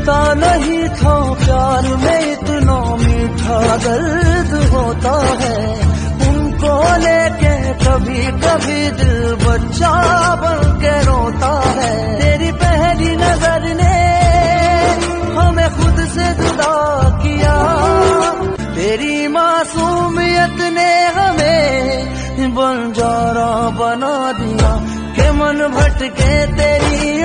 होता नहीं था प्यार में इतना मीठा दर्द होता है। उनको लेके कभी कभी दिल बच्चा बन के रोता है। तेरी पहली नज़र ने हमें खुद से जुदा किया। तेरी मासूमियत ने हमें बंजारा बना दिया। के मन भटके तेरी